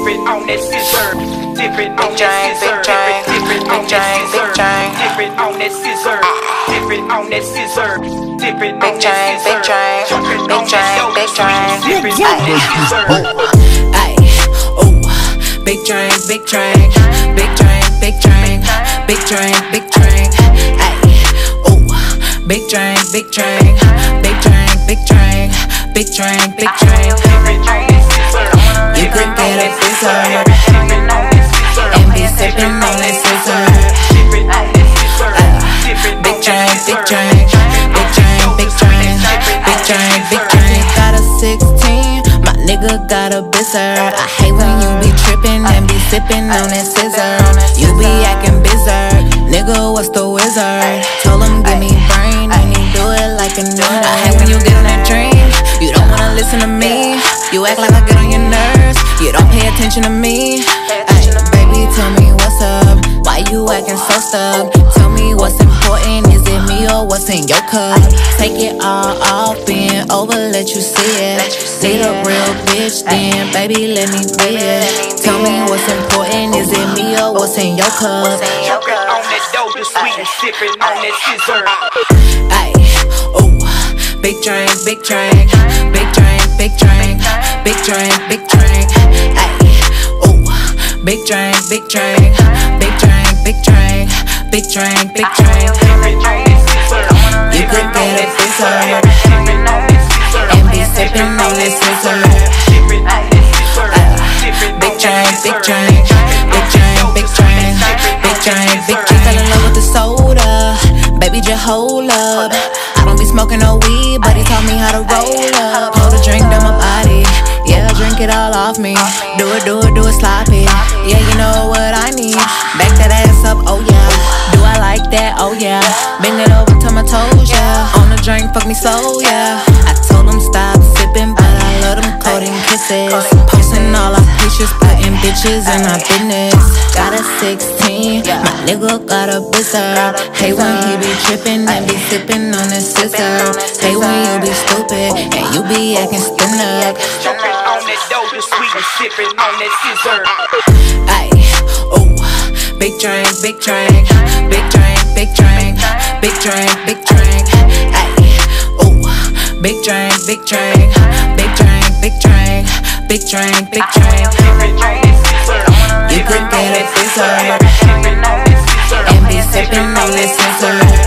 dip it on that scissor, dip it on that scissor, dip it on that scissor, dip it on that scissor, dip it on that scissor, dip it on that scissor, it on that sweet, dip it on that scissor. Ay, ooh, big drink, big drink, big drink, big drink, big drink, big drink. Ay, ooh, big drink, big drink, big drink, big drink, big drink, big drink. You could get a dessert and be sipping on that scissor. Uh, big drink, big drink, big drink, big drink, big drink, big drink. Got a 16, my nigga got a bizzer. I hate when you be tripping and be sipping on that scissor. You be acting me. Ay, baby, tell me what's up. Why you acting so stuck? Tell me what's important. Is it me or what's in your cup? Take it all off, bend over, let you see it. Need a real bitch, then baby, let me be it. Tell me what's important. Is it me or what's in your cup? Choking on that dope, sweet and sipping on that scissor. Ay, ooh, big drink, big drink, big drink, big drink, big drink, big drink. Big drink, big drink, big drink, big drink, big drink, big drink. You could get a dessert and be sipping on this scissor. Uh, big drink, big drink, big drink, big drink, big drink, big drink. Fell in love with the soda, baby, just hold up. I don't be smoking no weed, but he taught me how to roll up. Hold a drink down my body, drink it all off me. Do it, do it, do it sloppy. Yeah, you know what I need. Back that ass up, oh yeah. Do I like that? Oh yeah. Bend it over to my toes, yeah. On the drink, fuck me slow, yeah. I told him stop sipping, but I love them coating kisses. Posting all our pictures, putting bitches in our business. Got a 16, my nigga got a bizarre. Hey when he be tripping and be sipping on his scissor. Hey when you be stupid and you be acting stunner. On that dope, the sweet and sipping on that scissor. Ay, ooh, big drink, big drink, big drink, big drink, big drink, big drink. Ay, ooh, big drink, big drink, big drink, big drink, big drink, big drink. You get a dessert and be sipping on this scissor.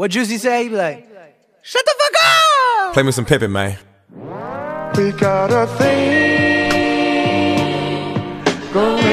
What Juicy say? He be like, shut the fuck up! Play me some Pippin, man. We got a thing going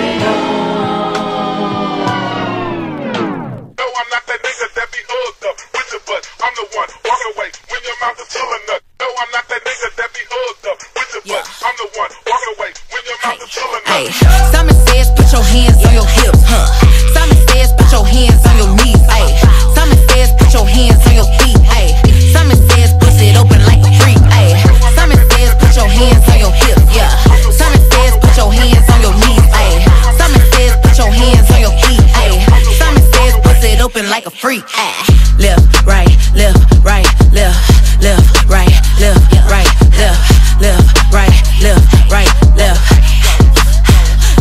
hey. Left, right, left, right, left, left, right, left, right, left, left, right, left, right, left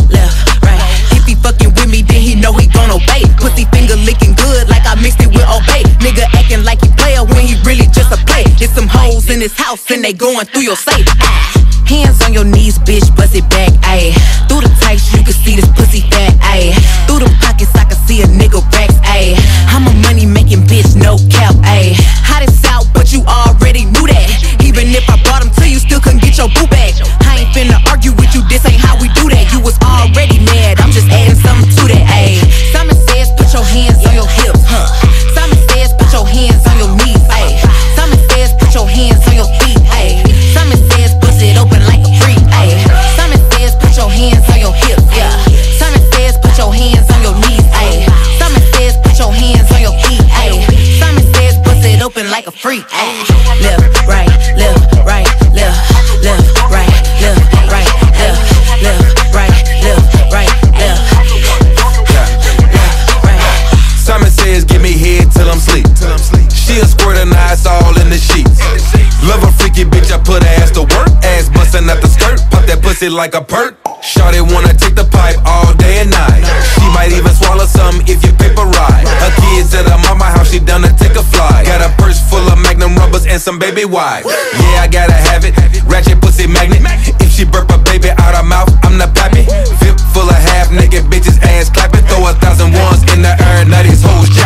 left, right. If he fucking with me, then he know he gon' obey. Pussy finger licking good like I mixed it with obey. Nigga acting like he player when he really just a play. There's some hoes in his house and they going through your safe. Hands on your knees, bitch, bust it back, ayy. Through the tights, you can see this pussy fat, ayy. Freaky bitch, I put her ass to work. Ass bustin' out the skirt, pop that pussy like a perk. Shawty wanna take the pipe all day and night. She might even swallow some if you paper ride. Her kids at her mama house, she done to take a fly. Got a purse full of magnum rubbers and some baby wipes. Yeah, I gotta have it. Ratchet pussy magnet. If she burp a baby out her mouth, I'm the pappy. Vip full of half naked bitches, ass clapping. Throw a thousand ones in the air, now these hoes.